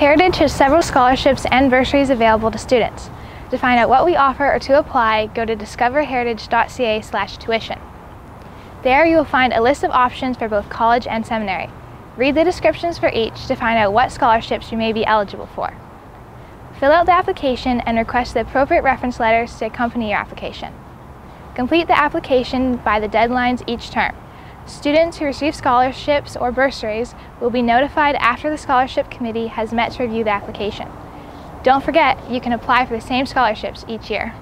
Heritage has several scholarships and bursaries available to students. To find out what we offer or to apply, go to discoverheritage.ca slash tuition. There you will find a list of options for both college and seminary. Read the descriptions for each to find out what scholarships you may be eligible for. Fill out the application and request the appropriate reference letters to accompany your application. Complete the application by the deadlines each term. Students who receive scholarships or bursaries will be notified after the scholarship committee has met to review the application. Don't forget, you can apply for the same scholarships each year.